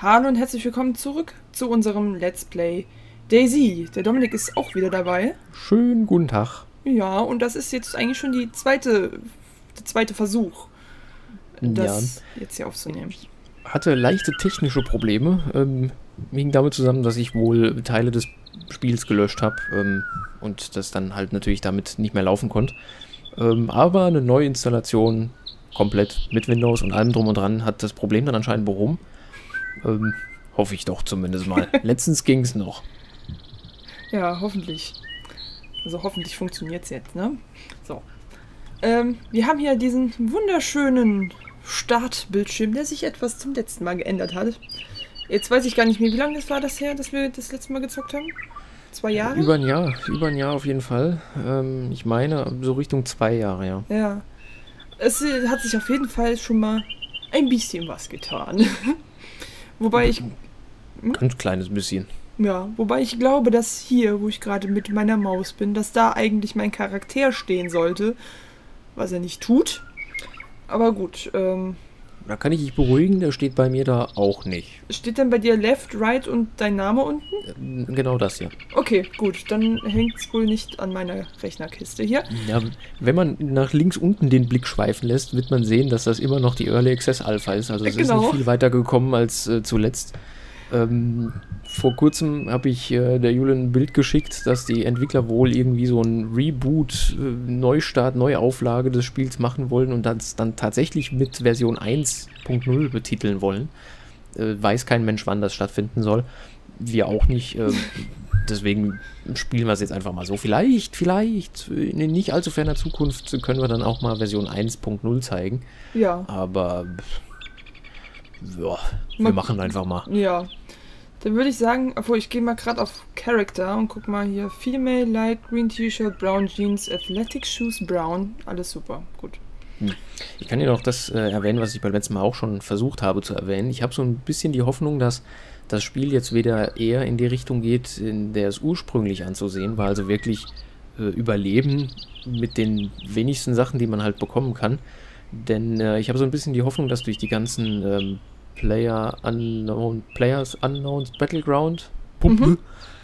Hallo und herzlich willkommen zurück zu unserem Let's Play Daisy. Der Dominik ist auch wieder dabei. Schönen guten Tag. Ja, und das ist jetzt eigentlich schon die zweite, der zweite Versuch, das ja. jetzt hier aufzunehmen. Ich hatte leichte technische Probleme. Ähm, hing damit zusammen, dass ich wohl Teile des Spiels gelöscht habe ähm, und das dann halt natürlich damit nicht mehr laufen konnte. Ähm, aber eine Neuinstallation komplett mit Windows und allem drum und dran hat das Problem dann anscheinend behoben. Ähm, hoffe ich doch zumindest mal. Letztens ging es noch. Ja, hoffentlich. Also hoffentlich funktioniert es jetzt, ne? So. Ähm, wir haben hier diesen wunderschönen Startbildschirm, der sich etwas zum letzten Mal geändert hat. Jetzt weiß ich gar nicht mehr, wie lange es war das her, dass wir das letzte Mal gezockt haben? Zwei Jahre? Über ein Jahr, über ein Jahr auf jeden Fall. Ähm, ich meine, so Richtung zwei Jahre, ja. Ja. Es hat sich auf jeden Fall schon mal ein bisschen was getan. Wobei ich. Hm? Ganz kleines bisschen. Ja, wobei ich glaube, dass hier, wo ich gerade mit meiner Maus bin, dass da eigentlich mein Charakter stehen sollte. Was er nicht tut. Aber gut, ähm. Da kann ich dich beruhigen, der steht bei mir da auch nicht. Steht denn bei dir Left, Right und dein Name unten? Genau das hier. Okay, gut. Dann hängt es wohl nicht an meiner Rechnerkiste hier. Ja, wenn man nach links unten den Blick schweifen lässt, wird man sehen, dass das immer noch die Early Access Alpha ist. Also es genau. ist nicht viel weiter gekommen als äh, zuletzt. Ähm, vor kurzem habe ich äh, der Julian ein Bild geschickt, dass die Entwickler wohl irgendwie so ein Reboot, äh, Neustart, Neuauflage des Spiels machen wollen und das dann tatsächlich mit Version 1.0 betiteln wollen. Äh, weiß kein Mensch, wann das stattfinden soll. Wir auch nicht. Äh, deswegen spielen wir es jetzt einfach mal so. Vielleicht, vielleicht, in nicht allzu ferner Zukunft können wir dann auch mal Version 1.0 zeigen. Ja. Aber ja, wir machen einfach mal. Ja. Dann würde ich sagen, obwohl ich gehe mal gerade auf Character und guck mal hier. Female, Light Green T-Shirt, Brown Jeans, Athletic Shoes, Brown. Alles super. Gut. Hm. Ich kann dir noch das äh, erwähnen, was ich beim letzten Mal auch schon versucht habe zu erwähnen. Ich habe so ein bisschen die Hoffnung, dass das Spiel jetzt wieder eher in die Richtung geht, in der es ursprünglich anzusehen war. Also wirklich äh, überleben mit den wenigsten Sachen, die man halt bekommen kann. Denn äh, ich habe so ein bisschen die Hoffnung, dass durch die ganzen ähm, Player Unknown, Players Unknowns Battleground Pumpe mhm.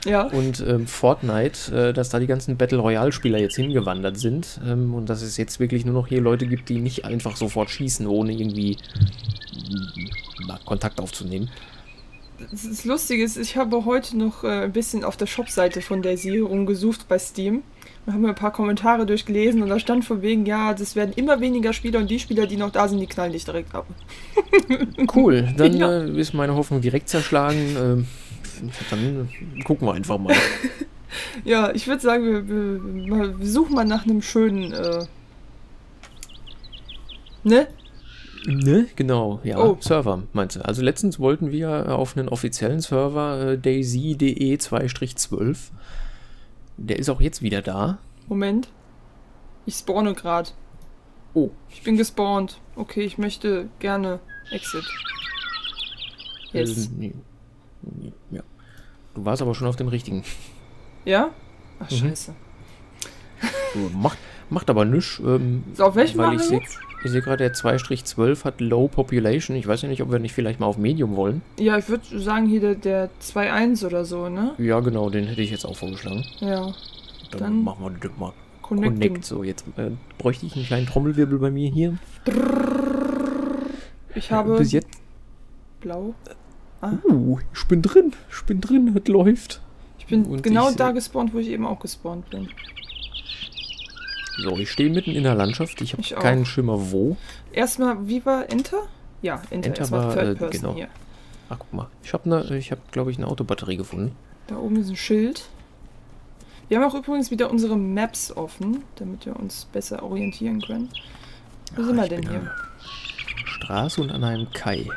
ja. und ähm, Fortnite, äh, dass da die ganzen Battle Royale Spieler jetzt hingewandert sind ähm, und dass es jetzt wirklich nur noch hier Leute gibt, die nicht einfach sofort schießen, ohne irgendwie na, Kontakt aufzunehmen. Das Lustige ist, ich habe heute noch äh, ein bisschen auf der Shopseite von Daisy rumgesucht bei Steam wir haben ein paar Kommentare durchgelesen und da stand von wegen, ja, das werden immer weniger Spieler und die Spieler, die noch da sind, die knallen dich direkt ab. cool, dann ja. äh, ist meine Hoffnung direkt zerschlagen. Ähm, dann gucken wir einfach mal. ja, ich würde sagen, wir, wir, wir, suchen mal nach einem schönen, äh, ne? Ne, genau, ja. Oh. Server, meinst du? Also letztens wollten wir auf einen offiziellen Server äh, daisy.de 2-12 der ist auch jetzt wieder da. Moment. Ich spawne gerade. Oh. Ich bin gespawnt. Okay, ich möchte gerne Exit. Yes. Äh, nee. Nee, ja. Du warst aber schon auf dem richtigen. Ja? Ach, mhm. scheiße. Macht, macht aber nichts. Ähm, so, auf welchem weil ich sehe ich sehe gerade, der 2-12 hat Low Population. Ich weiß ja nicht, ob wir nicht vielleicht mal auf Medium wollen. Ja, ich würde sagen, hier der, der 2-1 oder so, ne? Ja, genau, den hätte ich jetzt auch vorgeschlagen. Ja. Dann, Dann machen wir das mal. Connecting. Connect. So, jetzt äh, bräuchte ich einen kleinen Trommelwirbel bei mir hier. Ich habe. Bis jetzt. Blau. Ah. Uh, ich bin drin. Ich bin drin. Es läuft. Ich bin Und genau ich, da gespawnt, wo ich eben auch gespawnt bin. So, ich stehe mitten in der Landschaft. Ich habe keinen. Schimmer wo. Erstmal, wie war Enter? Ja, Enter, Enter war äh, genau. Hier. Ach, guck mal. Ich habe, ne, ich habe, glaube ich, eine Autobatterie gefunden. Da oben ist ein Schild. Wir haben auch übrigens wieder unsere Maps offen, damit wir uns besser orientieren können. Wo Ach, sind wir denn hier? Straße und an einem Kai.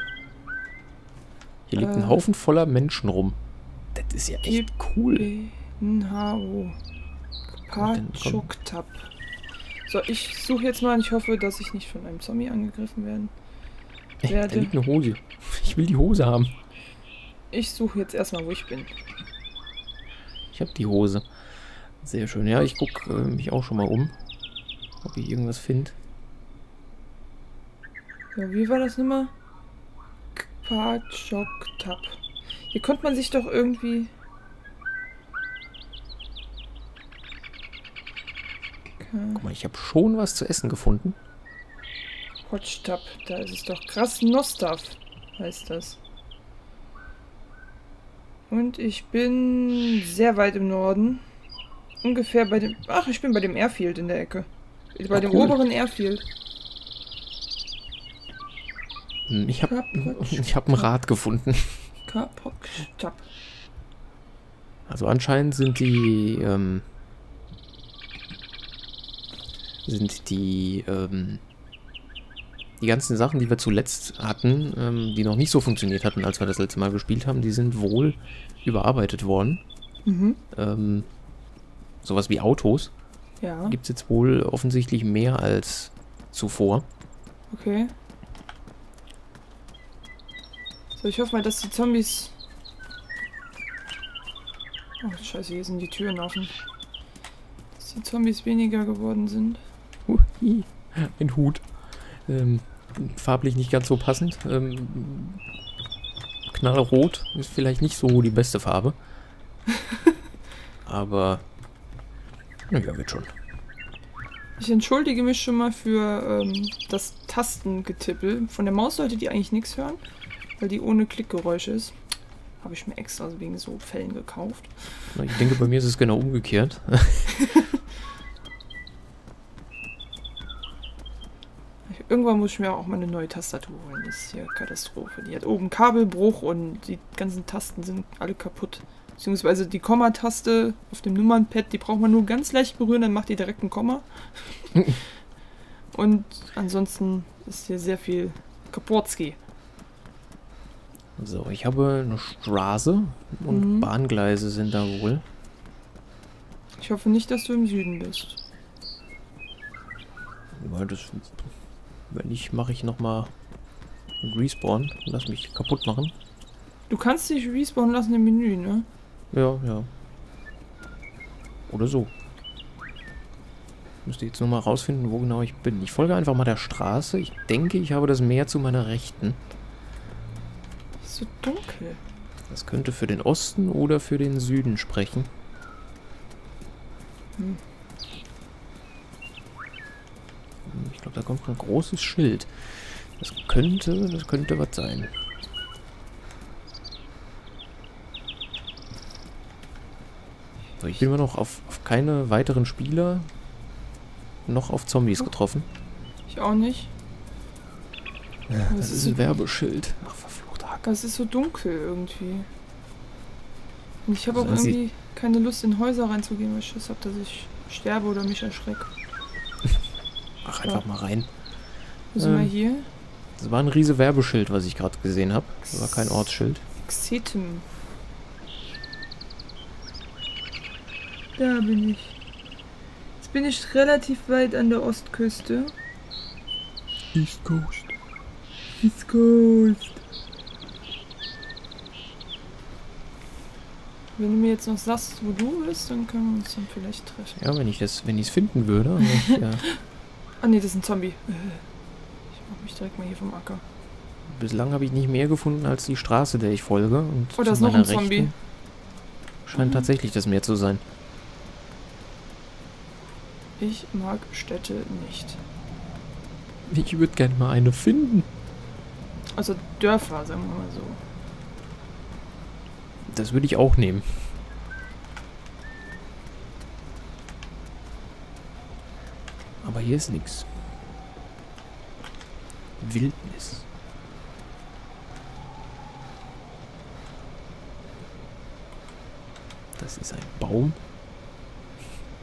Hier liegt äh, ein Haufen voller Menschen rum. Das ist ja echt cool. Nhao. Pachuktab. So, ich suche jetzt mal und ich hoffe, dass ich nicht von einem Zombie angegriffen werden werde. Da liegt eine Hose. Ich will die Hose haben. Ich suche jetzt erstmal, wo ich bin. Ich habe die Hose. Sehr schön. Ja, ich gucke äh, mich auch schon mal um, ob ich irgendwas finde. Ja, wie war das nochmal? Jog, Tab. Hier konnte man sich doch irgendwie... Okay. Guck mal, ich habe schon was zu essen gefunden. Watch Tab, da ist es doch. Krass Nostav heißt das. Und ich bin sehr weit im Norden. Ungefähr bei dem... Ach, ich bin bei dem Airfield in der Ecke. Bei Ah, dem cool. oberen Airfield. Hm, Ich habe Kapok- ich hab ein Rad gefunden. Kapok Tab. Also anscheinend sind die ähm, sind die ähm, die ganzen Sachen, die wir zuletzt hatten, ähm, die noch nicht so funktioniert hatten, als wir das letzte Mal gespielt haben, die sind wohl überarbeitet worden. Mhm. Ähm, sowas wie Autos Ja, gibt es jetzt wohl offensichtlich mehr als zuvor. okay. So, ich hoffe mal, dass die Zombies... Oh, scheiße, hier sind die Türen offen. Dass die Zombies weniger geworden sind. Ein Hut. Ähm, farblich nicht ganz so passend. Ähm, knallrot ist vielleicht nicht so die beste Farbe. Aber, naja, wird schon. Ich entschuldige mich schon mal für ähm, das Tastengetippel. Von der Maus solltet ihr eigentlich nichts hören, weil die ohne Klickgeräusche ist. Habe ich mir extra wegen so Fällen gekauft. Ich denke, bei mir ist es genau umgekehrt. Ich, irgendwann muss ich mir auch mal eine neue Tastatur holen. Das ist hier Katastrophe. Die hat oben Kabelbruch und die ganzen Tasten sind alle kaputt. Beziehungsweise die Komma-Taste auf dem Nummernpad, die braucht man nur ganz leicht berühren, dann macht die direkt ein Komma. und ansonsten ist hier sehr viel Kaputzki. So, ich habe eine Straße und Mhm. Bahngleise sind da wohl. Ich hoffe nicht, dass du im Süden bist. Ja, das, wenn nicht, mache ich nochmal Respawn. Lass mich kaputt machen. Du kannst dich respawnen lassen im Menü, ne? Ja, ja. Oder so. Müsste jetzt nur mal rausfinden, wo genau ich bin. Ich folge einfach mal der Straße. Ich denke, ich habe das Meer zu meiner Rechten. Ist so dunkel. Das könnte für den Osten oder für den Süden sprechen. Hm. Hm, Ich glaube, da kommt ein großes Schild. Das könnte, das könnte was sein. So, ich bin immer noch auf, auf keine weiteren Spieler noch auf Zombies getroffen. Ich auch nicht. Ja, das das ist so- ein Werbeschild. Ach, verfluchter Hack. Es ist so dunkel irgendwie. Und ich habe auch Sollen Sie- irgendwie keine Lust, in Häuser reinzugehen, weil ich Schiss habe, dass ich sterbe oder mich erschrecke. Ach, einfach mal rein. Sind wir Ähm. hier? Das war ein riese Werbeschild, was ich gerade gesehen habe. Das war kein Ortsschild. Xetem. Da bin ich. Jetzt bin ich relativ weit an der Ostküste. East Coast. East Coast. Wenn du mir jetzt noch sagst, wo du bist, dann können wir uns dann vielleicht treffen. Ja, wenn ich das, wenn ich es finden würde. Ich, ja, Ah ne, das ist ein Zombie. Äh, Ich mach mich direkt mal hier vom Acker. bislang habe ich nicht mehr gefunden als die Straße, der ich folge. Und Oh, da ist noch meiner ein Zombie. Rechten Scheint Mhm. tatsächlich das Meer zu sein. Ich mag Städte nicht. Ich würde gerne mal eine finden. Also Dörfer, sagen wir mal so. Das würde ich auch nehmen. Aber hier ist nichts. Wildnis. Das ist ein Baum.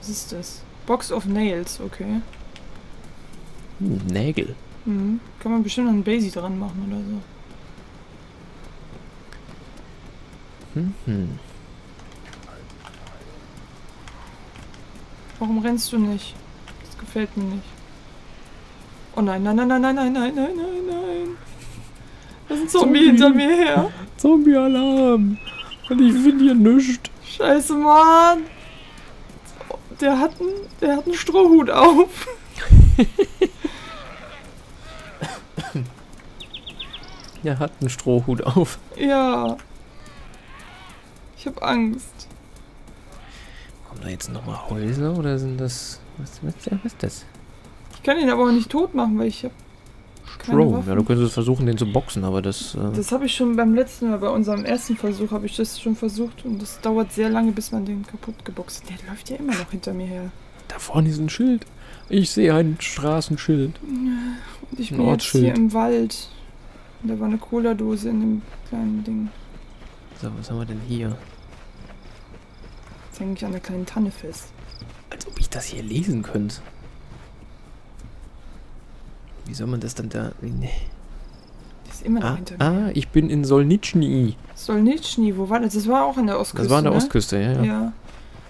Was ist das? Box of Nails, okay. Hm, Nägel. Mhm. Kann man bestimmt noch ein Basie dran machen oder so. Hm, hm. Warum rennst du nicht? Das gefällt mir nicht. Oh nein, nein, nein, nein, nein, nein, nein, nein, nein, nein. Da ist ein Zombie, Zombie. hinter mir her. Zombie-Alarm. Und ich finde hier nichts. Scheiße, Mann. Der hat einen, der hat einen Strohhut auf. Er hat einen Strohhut auf. Ja. Ich hab Angst. Kommen da jetzt nochmal Häuser oder sind das. Was, was, was ist das? Ich kann ihn aber auch nicht tot machen, weil ich hab keine Strom. Waffen. Ja, du könntest versuchen, den zu boxen, aber das. Äh, Das habe ich schon beim letzten Mal, bei unserem ersten Versuch, habe ich das schon versucht und das dauert sehr lange, bis man den kaputt geboxt hat. Der läuft ja immer noch hinter mir her. da vorne ist ein Schild. Ich sehe ein Straßenschild. Und ich Ein bin jetzt hier im Wald. Und da war eine Cola-Dose in dem kleinen Ding. So, was haben wir denn hier? Jetzt hänge ich an der kleinen Tanne fest. Als ob ich das hier lesen könnte. Wie soll man das dann da. Nee. Die ist immer noch Ah, hinter mir. ah, ich bin in Solnitschny. Solnitschny, wo war das? Das war auch an der Ostküste. Das war an der ne? Ostküste, ja, ja. Ja.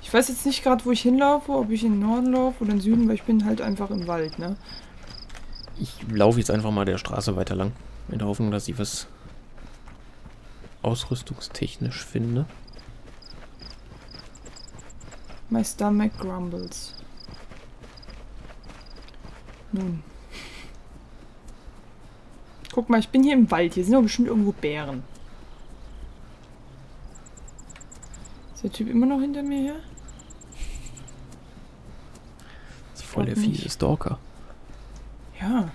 Ich weiß jetzt nicht gerade, wo ich hinlaufe, ob ich in den Norden laufe oder in den Süden, weil ich bin halt einfach im Wald, ne? Ich laufe jetzt einfach mal der Straße weiter lang. In der Hoffnung, dass ich was ausrüstungstechnisch finde. My stomach grumbles. Nun. Guck mal, ich bin hier im Wald. Hier sind doch bestimmt irgendwo Bären. Ist der Typ immer noch hinter mir her? Das ist voll der fiese Stalker. Ja.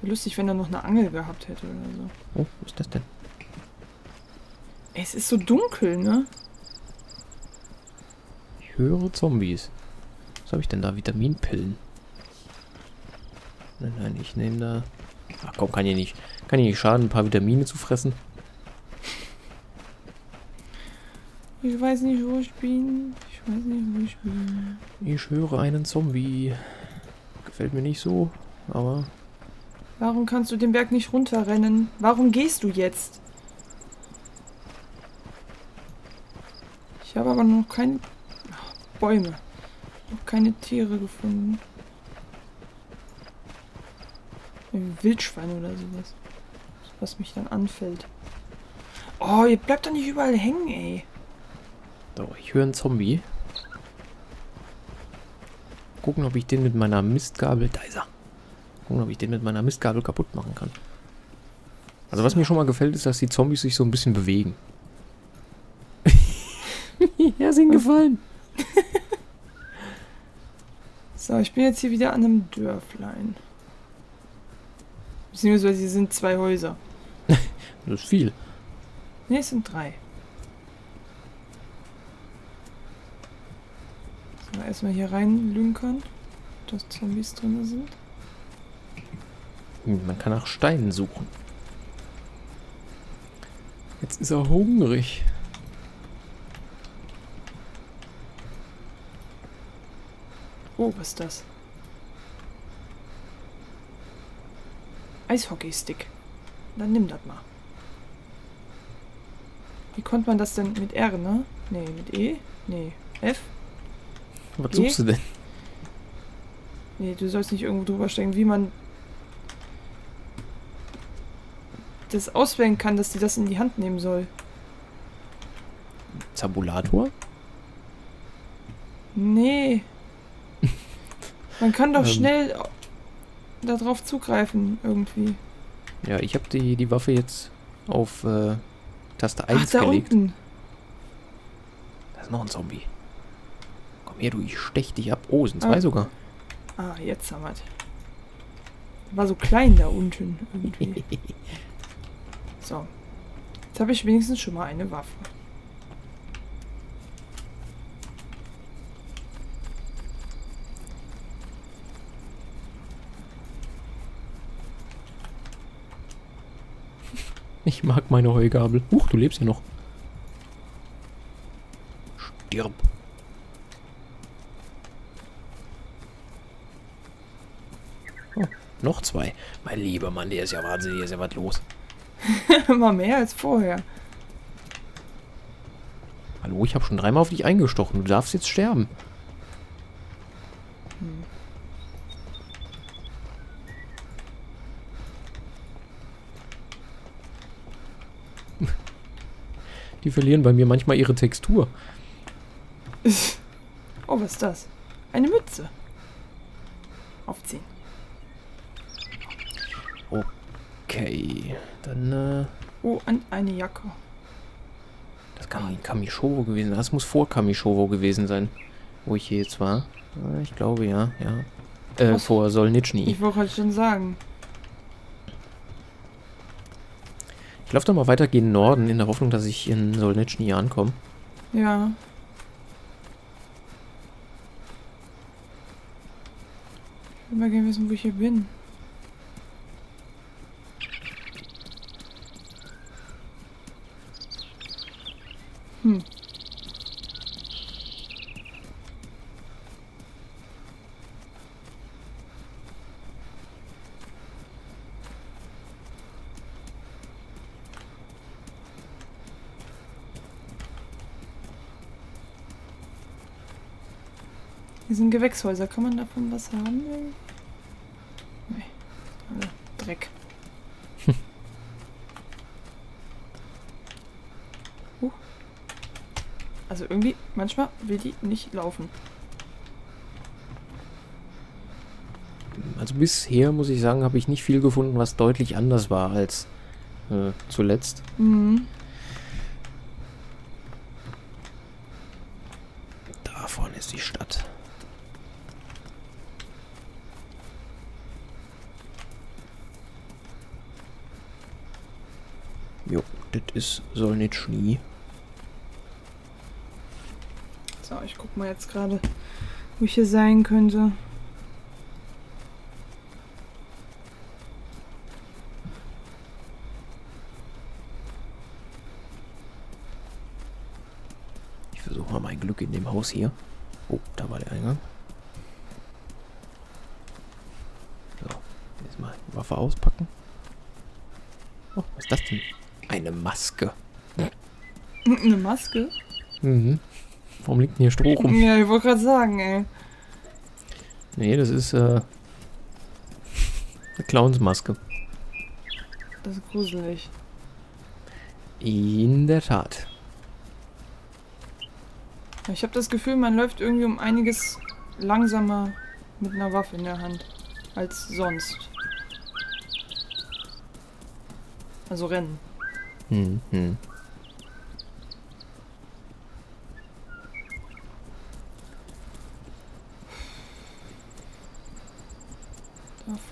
Wäre lustig, wenn er noch eine Angel gehabt hätte oder so. Oh, was ist das denn? Ey, es ist so dunkel, ne? Höre Zombies. Was habe ich denn da? Vitaminpillen. Nein, nein, ich nehme da. Ach komm, kann ja nicht. Kann ja nicht schaden, ein paar Vitamine zu fressen. Ich weiß nicht, wo ich bin. Ich weiß nicht, wo ich bin. Ich höre einen Zombie. Gefällt mir nicht so, aber Warum kannst du den Berg nicht runterrennen? Warum gehst du jetzt? Ich habe aber noch keine Ach, Bäume. Noch keine Tiere gefunden. Ein Wildschwein oder sowas. Was mich dann anfällt. Oh, ihr bleibt doch nicht überall hängen, ey. doch, ich höre einen Zombie. Gucken, ob ich den mit meiner Mistgabel. Da ist er. Gucken, ob ich den mit meiner Mistgabel kaputt machen kann. Also was mir schon mal gefällt, ist, dass die Zombies sich so ein bisschen bewegen. ja, ist ihnen gefallen. So, ich bin jetzt hier wieder an einem Dörflein. Beziehungsweise hier sind zwei Häuser. Das ist viel. Ne, es sind drei. So, erstmal hier rein lünkern, dass Zombies drin sind. Hm, Man kann nach Steinen suchen. Jetzt ist er hungrig. Oh, was ist das? Eishockeystick. Dann nimm das mal. Wie konnte man das denn mit R, ne? Ne, mit E? Ne, F? Was Geh. suchst du denn? Nee, du sollst nicht irgendwo drüber stecken, wie man das auswählen kann, dass die das in die Hand nehmen soll. Tabulator? Nee. Man kann doch Ähm. schnell darauf zugreifen, irgendwie. Ja, ich habe die, die Waffe jetzt auf äh, Taste 1 Ach, da gelegt. unten. Da ist noch ein Zombie. Komm her, du, ich stech dich ab. Oh, sind zwei Ah. sogar. Ah, jetzt haben wir's. War so klein da unten irgendwie. so. Jetzt habe ich wenigstens schon mal eine Waffe. Ich mag meine Heugabel. Huch, du lebst ja noch. Stirb. Oh, noch zwei. Mein lieber Mann, der ist ja wahnsinnig, hier ist ja was los. Immer mehr als vorher. Hallo, ich habe schon dreimal auf dich eingestochen. Du darfst jetzt sterben. Hm. Die verlieren bei mir manchmal ihre Textur. Oh, was ist das? Eine Mütze. Aufziehen. Okay, dann, äh, Oh, an eine Jacke. das kann Kamishovo gewesen sein. Das muss vor Kamishovo gewesen sein, wo ich hier jetzt war. Ich glaube, ja, ja. Äh, Was? vor Solnitschny. Ich wollte halt schon sagen. Ich laufe doch mal weiter gegen Norden, in der Hoffnung, dass ich in Solnitschny ankomme. Ja. Ich will mal gerne wissen, wo ich hier bin. Hm. Hier sind Gewächshäuser. Kann man davon was haben? Nee. Alle Dreck. Huch. Also irgendwie, manchmal will die nicht laufen. Also bisher, muss ich sagen, habe ich nicht viel gefunden, was deutlich anders war als äh, zuletzt. Mhm. Da vorne ist die Stadt. Jo, das ist Solnitschny. So, ich guck mal jetzt gerade, wo ich hier sein könnte. Ich versuche mal mein Glück in dem Haus hier. Oh, da war der Eingang. So, jetzt mal die Waffe auspacken. Oh, was ist das denn? Eine Maske. Eine Maske? Mhm. Warum liegt denn hier Stroh rum? Ja, ich wollte gerade sagen, ey. Nee, das ist äh, eine Clownsmaske. Das ist gruselig. In der Tat. Ich habe das Gefühl, man läuft irgendwie um einiges langsamer mit einer Waffe in der Hand als sonst. Also rennen. Da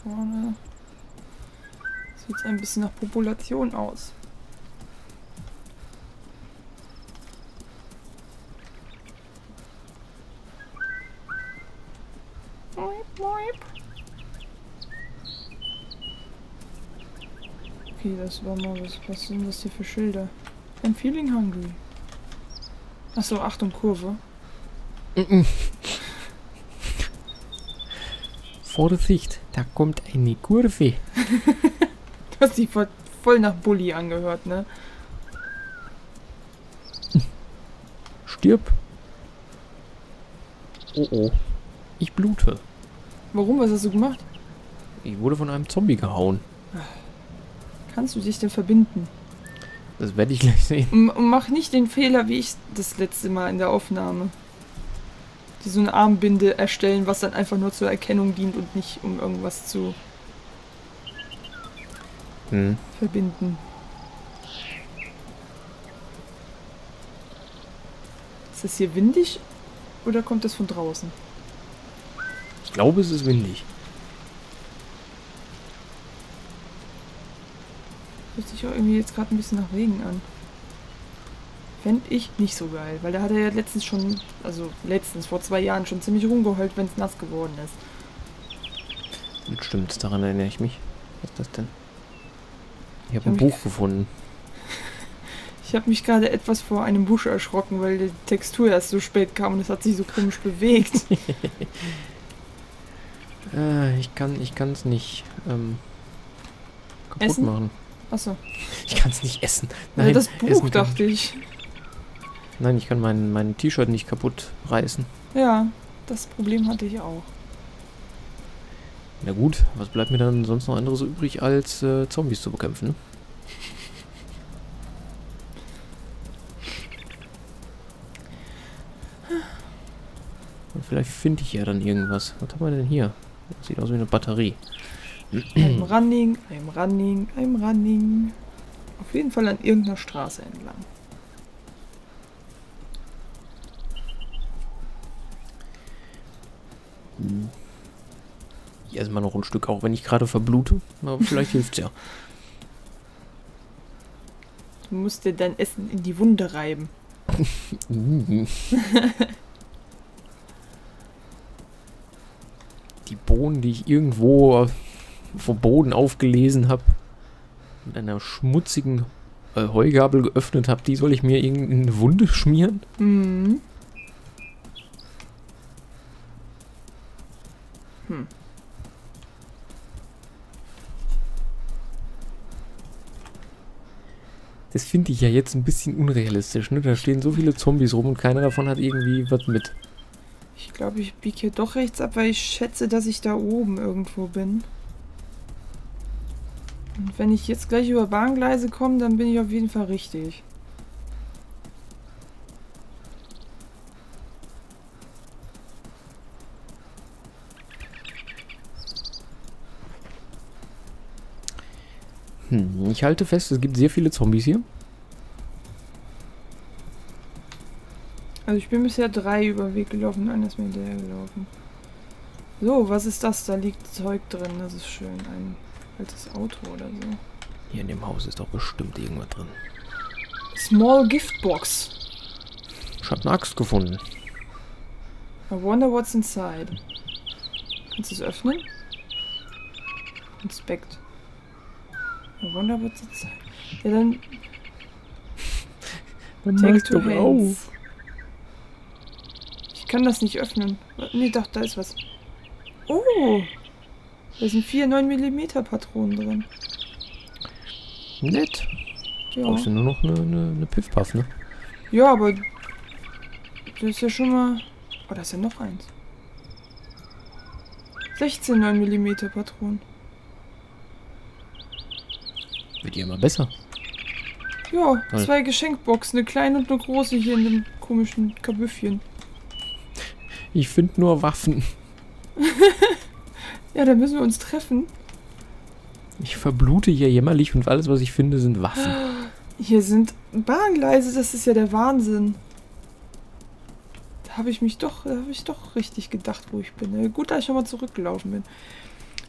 vorne sieht es ein bisschen nach Population aus. Okay, das war mal was. Was sind das hier für Schilder? I'm feeling hungry. Achso, Achtung, Kurve. Vorsicht, da kommt eine Kurve. Du hast dich voll, voll nach Bully angehört, ne? Stirb. Oh oh. Ich blute. Warum? Was hast du gemacht? Ich wurde von einem Zombie gehauen. Kannst du dich denn verbinden? Das werde ich gleich sehen. M und mach nicht den Fehler, wie ich das letzte Mal in der Aufnahme. Die so eine Armbinde erstellen, was dann einfach nur zur Erkennung dient und nicht um irgendwas zu Hm. verbinden. Ist das hier windig oder kommt das von draußen? Ich glaube, es ist windig. Hört sich auch irgendwie jetzt gerade ein bisschen nach Regen an. Fände ich nicht so geil, weil da hat er ja letztens schon, also letztens, vor zwei Jahren schon ziemlich rumgeheult, wenn es nass geworden ist. Das stimmt, daran erinnere ich mich. Was ist das denn? Ich habe ein hab Buch gefunden. Ich habe mich gerade etwas vor einem Busch erschrocken, weil die Textur erst so spät kam und es hat sich so komisch bewegt. Äh, ich kann ich es nicht ähm, kaputt Essen? machen. Achso, Ich kann es nicht essen. ja, Nein, das Buch essen dachte ich. Nein, ich kann mein, mein T-Shirt nicht kaputt reißen. Ja, das Problem hatte ich auch. Na gut, was bleibt mir dann sonst noch anderes übrig, als äh, Zombies zu bekämpfen? ne? Und vielleicht finde ich ja dann irgendwas. Was haben wir denn hier? Das sieht aus wie eine Batterie. I'm running, I'm running, I'm running. Auf jeden Fall an irgendeiner Straße entlang. Hm. Hier erstmal noch ein Stück, auch wenn ich gerade verblute. Aber vielleicht hilft's ja. Du musst dir dein Essen in die Wunde reiben. Die Bohnen, die ich irgendwo vom Boden aufgelesen habe, mit einer schmutzigen äh, Heugabel geöffnet habe, die soll ich mir in eine Wunde schmieren? Mhm. Hm. Das finde ich ja jetzt ein bisschen unrealistisch, ne? Da stehen so viele Zombies rum und keiner davon hat irgendwie was mit. Ich glaube, ich biege hier doch rechts ab, weil ich schätze, dass ich da oben irgendwo bin. Und wenn ich jetzt gleich über Bahngleise komme, dann bin ich auf jeden Fall richtig. Hm, ich halte fest, es gibt sehr viele Zombies hier. Also ich bin bisher drei über den Weg gelaufen einer ist mir hinterher gelaufen. So, was ist das? Da liegt Zeug drin. Das ist schön. Ein altes Auto oder so. Hier in dem Haus ist doch bestimmt irgendwas drin. Small Gift Box. Ich habe eine Axt gefunden. I wonder what's inside. Kannst du es öffnen? Inspect. I wonder what's inside. Ja, dann Man take two hands. auf. Ich kann das nicht öffnen. Nee, doch, da ist was. Oh! Da sind vier 9mm Patronen drin. Nett. Ja. Brauchst du nur noch eine, eine, eine Piff-Puff, ne? Ja, aber das ist ja schon mal. Oh, da ist ja noch eins. 16 9mm Patronen. Wird ja immer besser. Ja, Toll. zwei Geschenkboxen, eine kleine und eine große hier in dem komischen Kabüffchen. Ich finde nur Waffen. Ja, da müssen wir uns treffen. Ich verblute hier jämmerlich und alles, was ich finde, sind Waffen. Hier sind Bahngleise, das ist ja der Wahnsinn. Da habe ich mich doch, da habe ich doch richtig gedacht, wo ich bin. Gut, dass ich nochmal zurückgelaufen bin.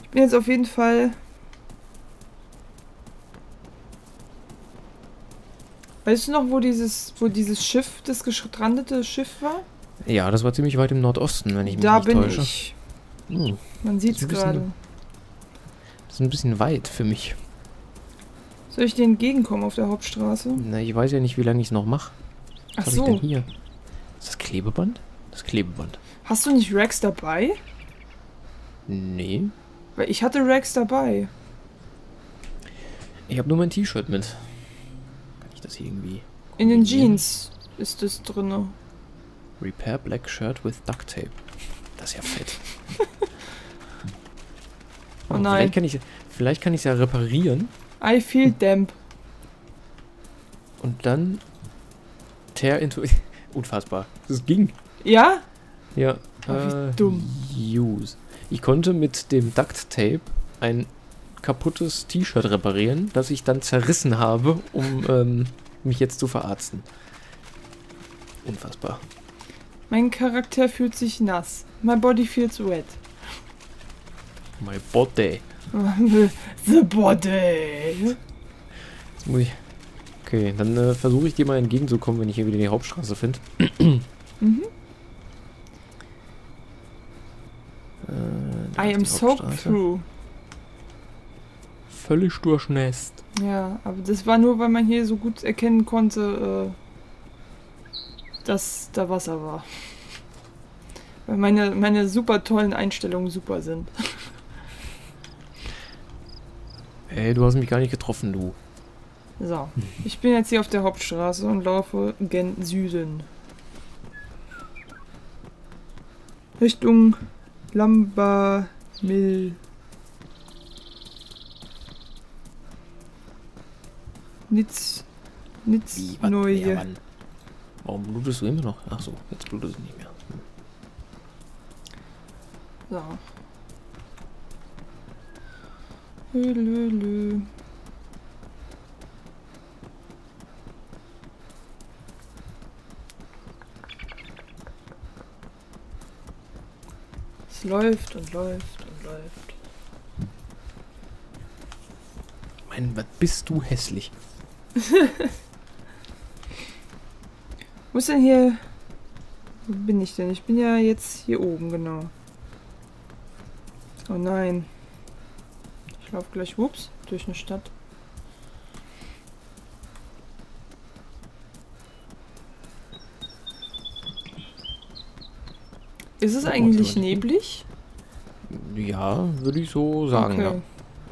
Ich bin jetzt auf jeden Fall. Weißt du noch, wo dieses, wo dieses Schiff, das gestrandete Schiff war? Ja, das war ziemlich weit im Nordosten, wenn ich mich Da nicht bin täusche. ich. Hm, Man sieht es gerade. das ist ein bisschen weit für mich. Soll ich dir entgegenkommen auf der Hauptstraße? Na, ich weiß ja nicht, wie lange ich es noch mache. Ach Was habe ich denn so. hier? Ist das Klebeband? Das Klebeband. Hast du nicht Rex dabei? Nee. Weil ich hatte Rex dabei. Ich habe nur mein T-Shirt mit. Kann ich das hier irgendwie... In den? Jeans ist es drinne. Repair Black Shirt with Duct Tape. Das ist ja fett. Oh Oh, nein. Vielleicht kann ich vielleicht kann ich es ja reparieren I feel damp. und dann tear into... Unfassbar. Das ging. Ja? Ja. Oh, wie äh, dumm. Use. Ich konnte mit dem Duct Tape ein kaputtes T-Shirt reparieren, das ich dann zerrissen habe, um ähm, mich jetzt zu verarzten. Unfassbar. Mein Charakter fühlt sich nass. My body feels wet. My body. The body. Jetzt muss ich. Okay, dann äh, versuche ich dir mal entgegenzukommen, wenn ich hier wieder die Hauptstraße finde. Mhm. Äh, I am soaked through. Völlig durchnässt. Ja, aber das war nur, weil man hier so gut erkennen konnte, äh, dass da Wasser war. Weil meine, meine super tollen Einstellungen super sind. Ey, du hast mich gar nicht getroffen, du. So, ich bin jetzt hier auf der Hauptstraße und laufe gen Süden. Richtung Lambermill. Nitz. Nitz Wie, neue. Warum blutest du immer noch? Ach so, jetzt blutest du nicht mehr. Hm. So. Lülülü. Es läuft und läuft und läuft. Mein, was bist du hässlich? Wo ist denn hier... Wo bin ich denn? Ich bin ja jetzt hier oben, genau. Oh nein. Ich laufe gleich, whoops, durch eine Stadt. Ist es eigentlich neblig? Ja, würde ich so sagen, ja.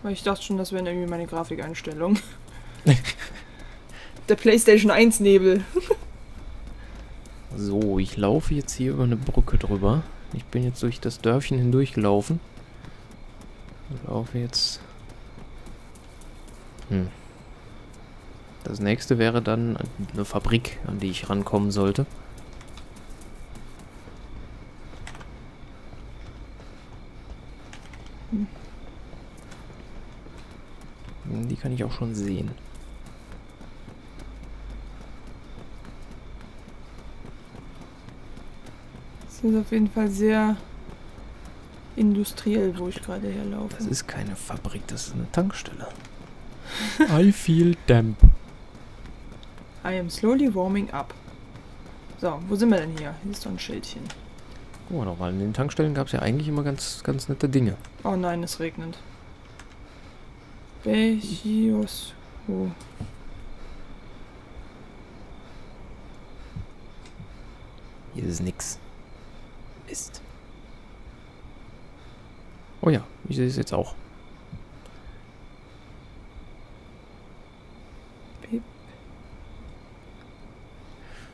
Weil ich dachte schon, das wären irgendwie meine Grafikeinstellungen. Der PlayStation 1 Nebel. So, ich laufe jetzt hier über eine Brücke drüber. Ich bin jetzt durch das Dörfchen hindurch gelaufen. Ich laufe jetzt. Hm. Das nächste wäre dann eine Fabrik, an die ich rankommen sollte. Hm, Die kann ich auch schon sehen. Es ist auf jeden Fall sehr industriell, wo ich gerade herlaufe. Das ist keine Fabrik, das ist eine Tankstelle. I feel damp. I am slowly warming up. So, wo sind wir denn hier? Hier ist doch ein Schildchen. Guck mal nochmal, in den Tankstellen gab es ja eigentlich immer ganz, ganz nette Dinge. Oh nein, es regnet. Bechios. Oh. Hier ist nix. Mist. Oh ja, ich sehe es jetzt auch.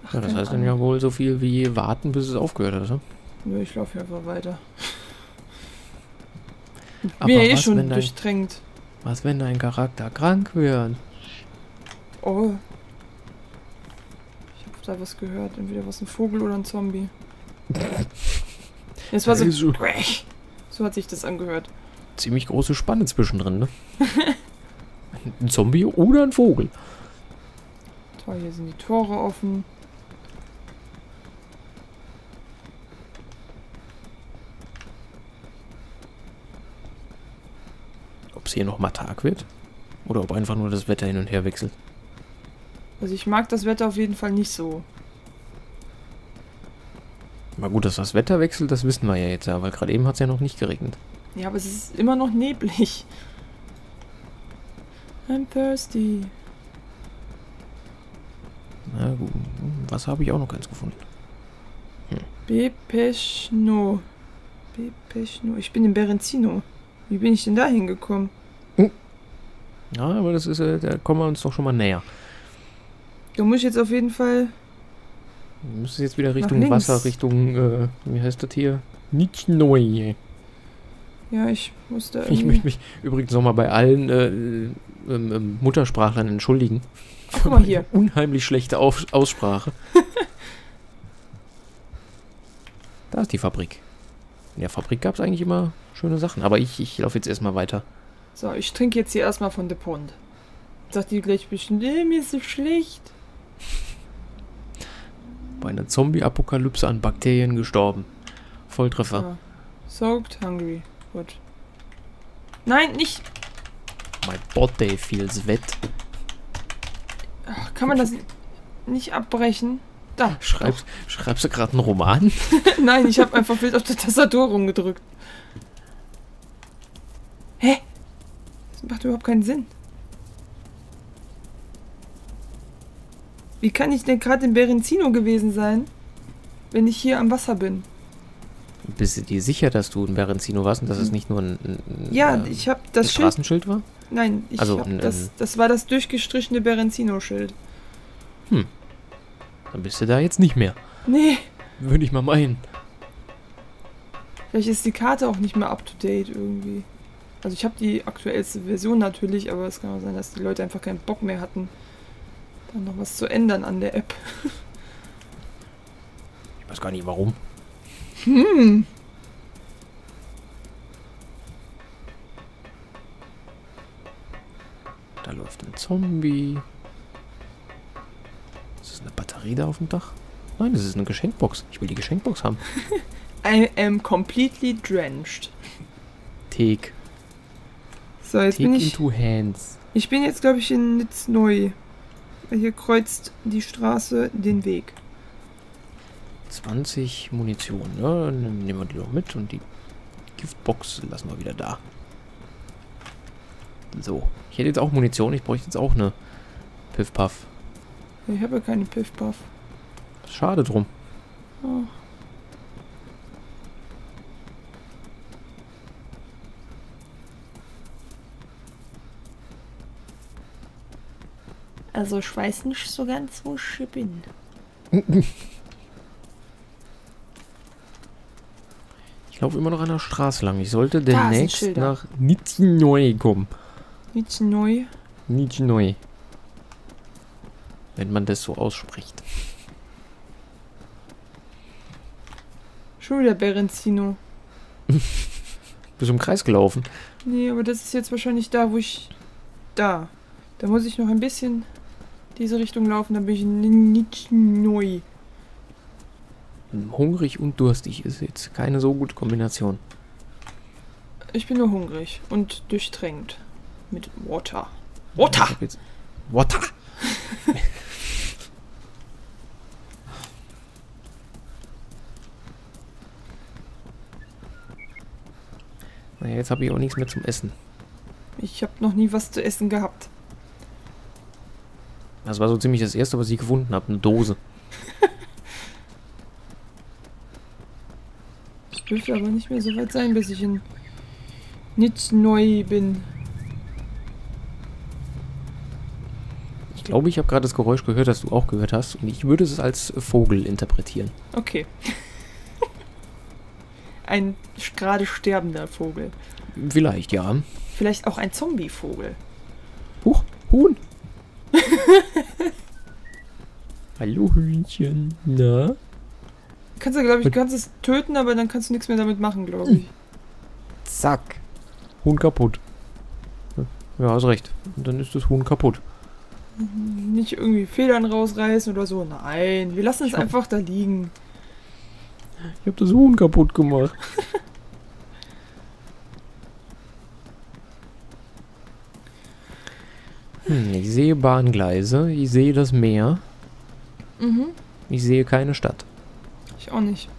Ach, Ja, das heißt dann ja wohl so viel wie warten, bis es aufgehört hat. Ne? Nö, ich laufe einfach weiter. Aber ja eh schon wenn dein- durchdrängt. Was, wenn dein Charakter krank wird? Oh. Ich habe da was gehört. Entweder was ein Vogel oder ein Zombie. Es war so. So hat sich das angehört. Ziemlich große Spanne zwischendrin, ne? ein Zombie oder ein Vogel. Toll, hier sind die Tore offen. Ob es hier nochmal Tag wird? Oder ob einfach nur das Wetter hin und her wechselt. Also ich mag das Wetter auf jeden Fall nicht so. Na gut, dass das Wetter wechselt, das wissen wir ja jetzt, ja, weil gerade eben hat es ja noch nicht geregnet. Ja, aber es ist immer noch neblig. I'm thirsty. Na gut, was habe ich auch noch ganz gefunden? Bepechno. Bepechno. Ich bin in Berenzino. Wie bin ich denn da hingekommen? Ja, aber das ist, äh, da kommen wir uns doch schon mal näher. Da muss ich jetzt auf jeden Fall. Wir müssen jetzt wieder Richtung. Wasser, Richtung, äh, wie heißt das hier? Nicht neu. Ja, ich muss da Ich irgendwie. möchte mich übrigens nochmal bei allen äh, ähm, ähm, Muttersprachlern entschuldigen. Ach, guck mal hier. Unheimlich schlechte Auf Aussprache. da ist die Fabrik. In der Fabrik gab es eigentlich immer schöne Sachen. Aber ich, ich laufe jetzt erstmal weiter. So, ich trinke jetzt hier erstmal von der Pond. Sagt die gleich bestimmt, äh, mir ist so schlecht. Bei einer Zombie-Apokalypse an Bakterien gestorben. Volltreffer. Ja. Soaked, hungry. Gut. Nein, nicht. My body feels wet. Ach, kann man das nicht abbrechen? Da. Schreibst, schreibst du gerade einen Roman? Nein, ich habe einfach wild auf der Tastatur rumgedrückt. Hä? Das macht überhaupt keinen Sinn. Wie kann ich denn gerade in Berenzino gewesen sein, wenn ich hier am Wasser bin? Bist du dir sicher, dass du in Berenzino warst und dass es nicht nur ein, ein, Ja, ähm, ich ein das Schild. Straßenschild war? Nein, ich Also hab ein- das. Das war das durchgestrichene Berenzino-Schild. Dann bist du da jetzt nicht mehr. Nee, Würde ich mal meinen. vielleicht ist die Karte auch nicht mehr up to date irgendwie. Also ich habe die aktuellste Version natürlich, aber es kann auch sein, dass die Leute einfach keinen Bock mehr hatten, dann noch was zu ändern an der App. Ich weiß gar nicht warum. Hm. Da läuft ein Zombie. Ist das eine Batterie da auf dem Dach? Nein, das ist eine Geschenkbox. Ich will die Geschenkbox haben. I am completely drenched. Take. So, jetzt Take bin ich. into hands. Ich bin jetzt, glaube ich, in Nitz neu. Hier kreuzt die Straße den Weg. 20 Munition. Dann nehmen wir die noch mit und die Giftbox lassen wir wieder da. So. Ich hätte jetzt auch Munition. Ich bräuchte jetzt auch eine Piff-Puff. Ich habe keine Piff-Puff. Schade drum. Oh. Also ich weiß nicht so ganz, wo ich bin. Ich laufe immer noch an der Straße lang. Ich sollte demnächst nach Nizhnoy kommen. Nichts neu. Nizhnoy. Wenn man das so ausspricht. Schon wieder Berenzino. Bist du im Kreis gelaufen? Nee, aber das ist jetzt wahrscheinlich da, wo ich. Da. Da muss ich noch ein bisschen diese Richtung laufen, dann bin ich in Nitschnoi. Hungrig und durstig ist jetzt keine so gute Kombination. Ich bin nur hungrig und durchtränkt. Mit Water. Water! Water! naja, jetzt habe ich auch nichts mehr zum Essen. Ich habe noch nie was zu essen gehabt. Das war so ziemlich das erste, was ich gefunden habe. Eine Dose. Es dürfte aber nicht mehr so weit sein, bis ich in Nitschnoi bin. Ich glaube, ich habe gerade das Geräusch gehört, das du auch gehört hast. Und ich würde es als Vogel interpretieren. Okay. ein gerade sterbender Vogel. Vielleicht, ja. Vielleicht auch ein Zombie-Vogel. Huch, Huhn. Hallo Hühnchen. Na? Kannst du, glaube ich, du kannst es töten, aber dann kannst du nichts mehr damit machen, glaube ich. Zack. Huhn kaputt. Ja, hast recht. Und dann ist das Huhn kaputt. Nicht irgendwie Federn rausreißen oder so. Nein, wir lassen es einfach da liegen. Ich habe das Huhn kaputt gemacht. hm, ich sehe Bahngleise, ich sehe das Meer, Mhm. ich sehe keine Stadt. Ich auch nicht.